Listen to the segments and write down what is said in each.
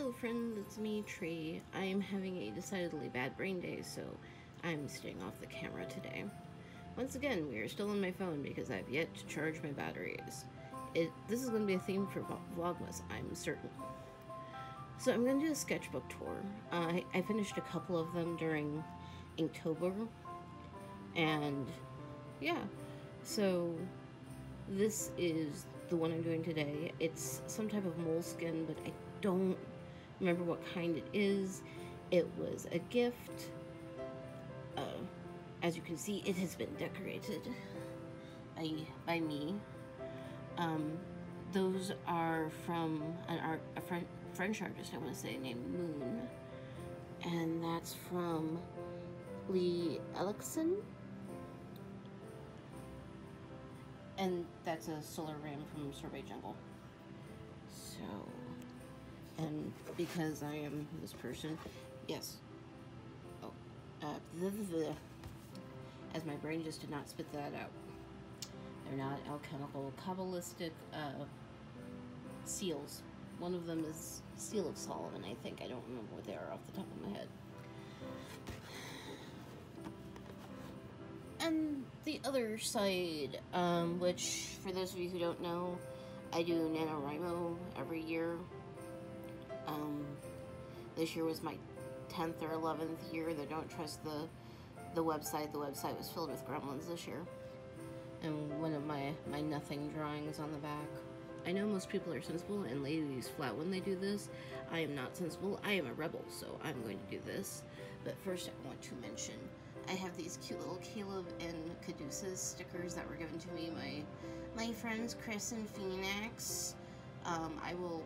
Hello friends, it's me, Tree. I am having a decidedly bad brain day, so I'm staying off the camera today. Once again, we are still on my phone because I've yet to charge my batteries. It, this is going to be a theme for Vlogmas, I'm certain. So I'm going to do a sketchbook tour. Uh, I, I finished a couple of them during Inktober, and yeah, so this is the one I'm doing today. It's some type of moleskin, but I don't remember what kind it is. It was a gift. Uh, as you can see, it has been decorated by, by me. Um, those are from an art, a French, French artist, I want to say, named Moon. And that's from Leigh Ellexson. And that's a solar ram from Sorbet Jungle. So, and because I am this person, yes. Oh, uh, as my brain just did not spit that out. They're not alchemical, kabbalistic uh, seals. One of them is Seal of Solomon, I think. I don't remember what they are off the top of my head. And the other side, um, which, for those of you who don't know, I do NaNoWriMo every year. Um, this year was my 10th or 11th year. They don't trust the, the website. The website was filled with gremlins this year. And one of my, my nothing drawings on the back. I know most people are sensible and lay these flat when they do this. I am not sensible. I am a rebel, so I'm going to do this. But first I want to mention, I have these cute little Caleb and Caduceus stickers that were given to me by my friends Chris and Phoenix. Um, I will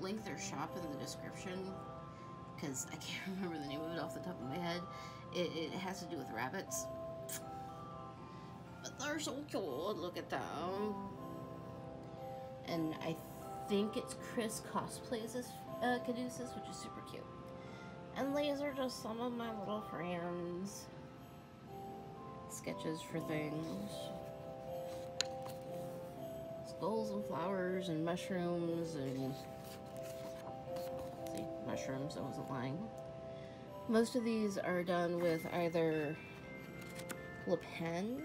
link their shop in the description because I can't remember the name of it off the top of my head. It, it has to do with rabbits. But they're so cute. Look at them. And I think it's Chris cosplays as uh, Caduceus, which is super cute. And these are just some of my little friends. Sketches for things. Skulls and flowers and mushrooms and... Mushrooms, I wasn't lying. Most of these are done with either Le Pen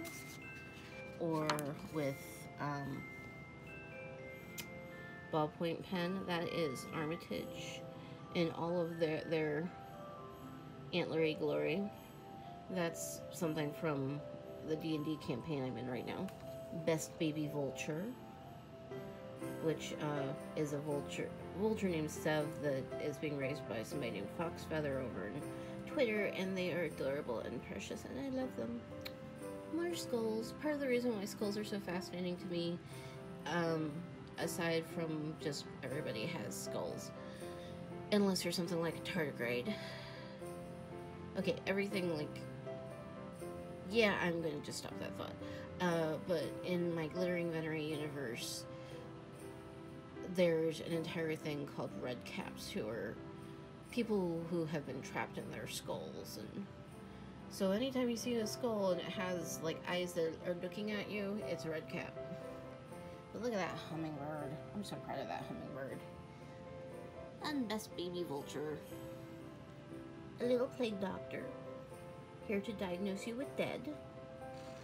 or with um, ballpoint pen. That is Armitage in all of their, their antlery glory. That's something from the D&D campaign I'm in right now. Best Baby Vulture, which uh, is a vulture vulture named Sev that is being raised by somebody named Fox Feather over on Twitter, and they are adorable and precious, and I love them. More skulls. Part of the reason why skulls are so fascinating to me, um, aside from just everybody has skulls, unless you're something like a tardigrade. Okay, everything like yeah, I'm gonna just stop that thought. Uh, but in my Glittering Venery universe, there's an entire thing called red caps who are people who have been trapped in their skulls and so anytime you see a skull and it has like eyes that are looking at you it's a red cap. But look at that hummingbird. I'm so proud of that hummingbird. And best baby vulture. A little plague doctor here to diagnose you with dead.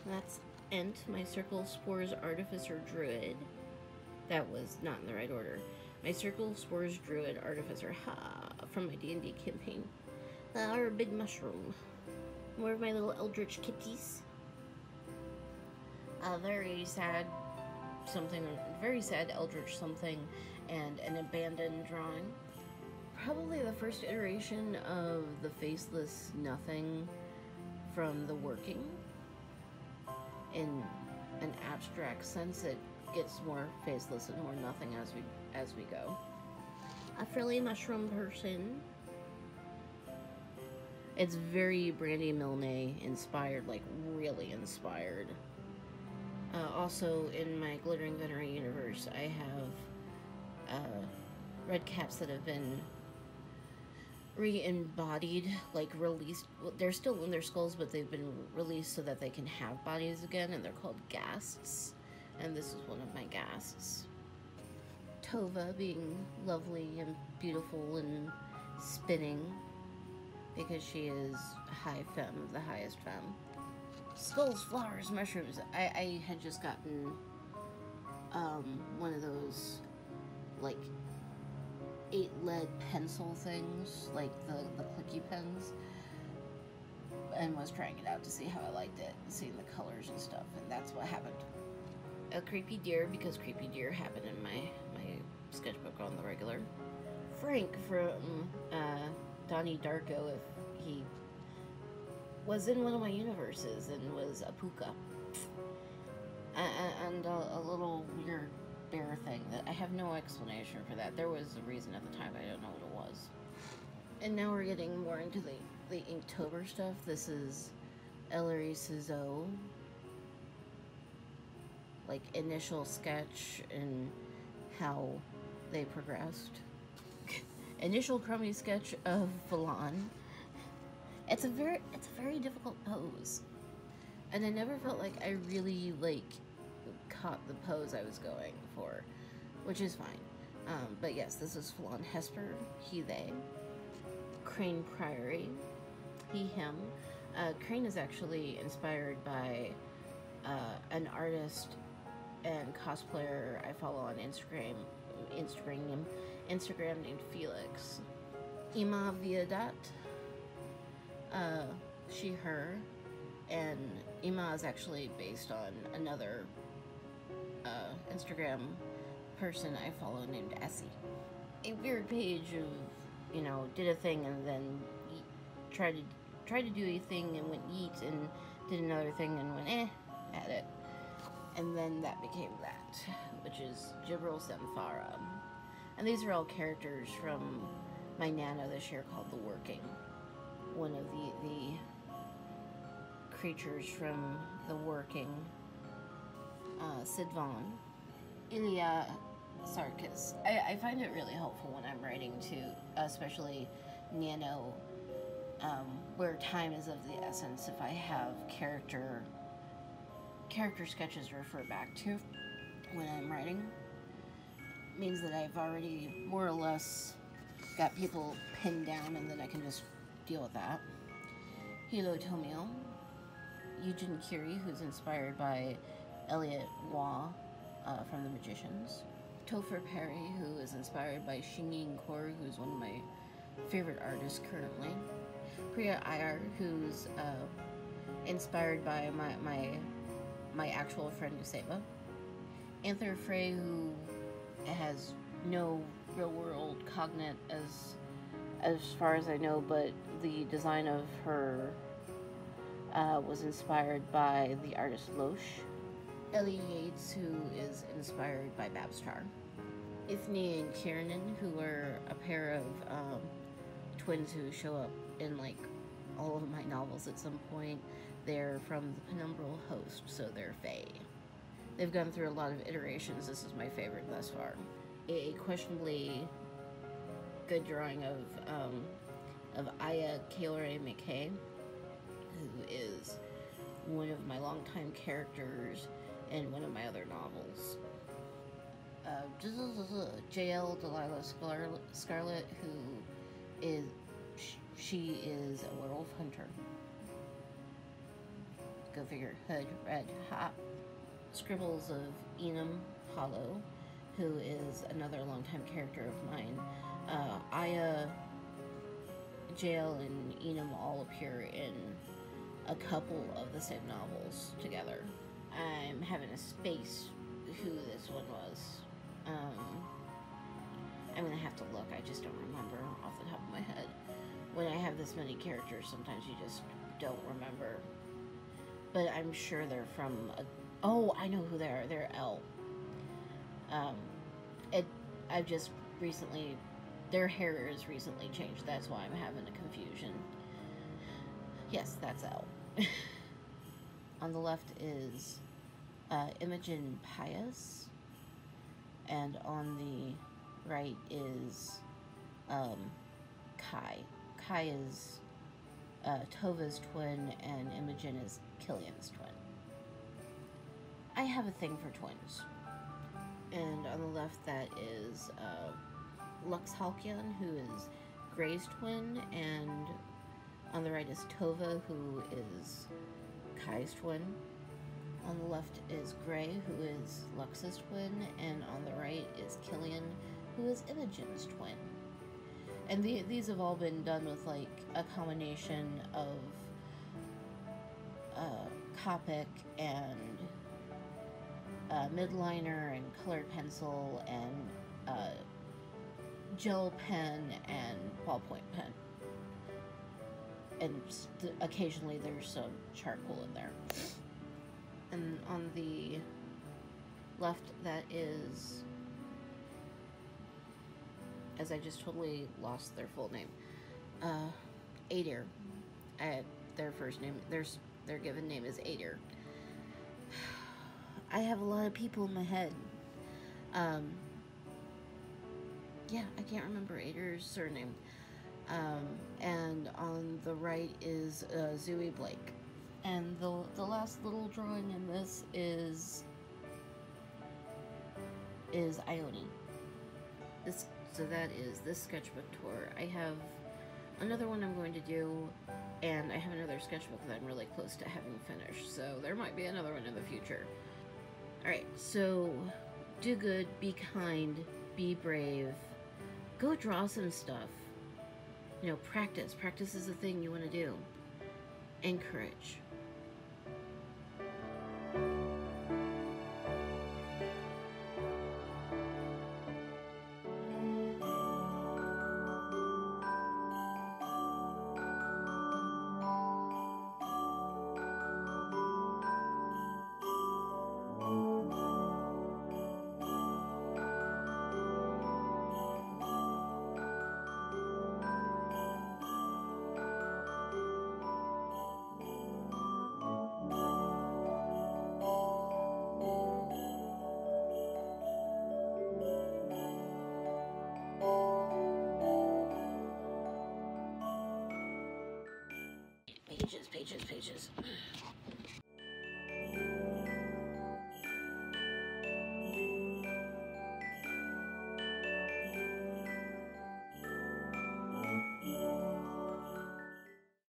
That's Ent, my Circle Spores Artificer Druid that was not in the right order. My Circle Spores Druid Artificer ha from my D&D campaign. Our big mushroom. More of my little eldritch kitties. A very sad something, very sad eldritch something, and an abandoned drawing. Probably the first iteration of the faceless nothing from the working. In an abstract sense, it gets more faceless and more nothing as we as we go. A frilly mushroom person. It's very Brani Milne inspired, like really inspired. Uh, also, in my Glittering Venery universe, I have uh, red caps that have been re-embodied, like released. Well, they're still in their skulls, but they've been released so that they can have bodies again, and they're called ghasts and this is one of my ghasts. Tova being lovely and beautiful and spinning because she is high femme, the highest femme. Skulls, flowers, mushrooms. I, I had just gotten um, one of those like eight lead pencil things, like the, the clicky pens, and was trying it out to see how I liked it, seeing the colors and stuff, and that's what happened. A creepy deer, because creepy deer happen in my, my sketchbook on the regular. Frank from uh, Donnie Darko, if he was in one of my universes and was a puka. And a, a little weird bear thing that I have no explanation for that. There was a reason at the time, I don't know what it was. And now we're getting more into the, the Inktober stuff. This is Ellery Suzeau. Like initial sketch and how they progressed. initial crummy sketch of Falon. It's a very it's a very difficult pose. And I never felt like I really like caught the pose I was going for, which is fine. Um, but yes, this is Falon Hesper, he, they. Crane Priory, he, him. Uh, Crane is actually inspired by uh, an artist and cosplayer I follow on Instagram, Instagram, Instagram named Felix. Ima Viadat, uh, she, her, and Ima is actually based on another uh, Instagram person I follow named Essie. A weird page of, you know, did a thing and then tried to tried to do a thing and went yeet and did another thing and went eh at it. And then that became that, which is Jibril Samfara. And these are all characters from my Nano this year called The Working. One of the, the creatures from The Working uh, Sid Ilya Sarkis. I, I, find it really helpful when I'm writing to, especially Nano, um, where time is of the essence. If I have character character sketches refer back to when I'm writing, means that I've already more or less got people pinned down, and then I can just deal with that. Hilo Tomio, Eugene Curie, who's inspired by Eliot Waugh uh, from The Magicians. Topher Perry, who is inspired by Shinyin Kaur, who's one of my favorite artists currently. Priya Iyer, who's uh, inspired by my, my, my actual friend Useba. Anthony Frey, who has no real world cognate as as far as I know, but the design of her uh, was inspired by the artist Loesch. Ellie Yates, who is inspired by Babstar. Ithne and Kiernan, who are a pair of um, twins who show up in like all of my novels at some point. They're from the Penumbral Host, so they're Fae. They've gone through a lot of iterations. This is my favorite thus far. A questionably good drawing of um, of Aya Kaylore McKay, who is one of my longtime characters in one of my other novels. Uh, J.L. Delilah Scarlet, who is she is a werewolf hunter. Go figure. Hood, red, hop. Scribbles of Enum Hollow, who is another longtime character of mine. Uh, Aya, Jail, and Enum all appear in a couple of the same novels together. I'm having a space who this one was. Um, I'm gonna have to look. I just don't remember off the top of my head. When I have this many characters, sometimes you just don't remember. But I'm sure they're from a. Oh, I know who they are. They're L. Um, it. I've just recently. Their hair is recently changed. That's why I'm having a confusion. Yes, that's L. On the left is uh, Imogen Pius, and on the right is um, Kai. Kai is uh, Tova's twin, and Imogen is Killian's twin. I have a thing for twins. And on the left that is uh, Lux Halcyon, who is Gray's twin, and on the right is Tova, who is Kai's twin. On the left is Gray, who is Lux's twin, and on the right is Killian, who is Imogen's twin. And the, these have all been done with like a combination of uh, Copic and uh, Mildliner and colored pencil and uh, gel pen and ballpoint pen. And occasionally there's some charcoal in there. And on the left, that is, as I just totally lost their full name, uh, Adir. I, their first name, their their given name is Adir. I have a lot of people in my head. Um, yeah, I can't remember Adir's surname. Um, and on the right is uh, Zooey Blake. And the, the last little drawing in this is is Ione. This so that is this sketchbook tour. I have another one I'm going to do, and I have another sketchbook that I'm really close to having finished. So there might be another one in the future. Alright, so do good, be kind, be brave, go draw some stuff. You know, practice. Practice is a thing you want to do. Encourage. Pages, pages, pages.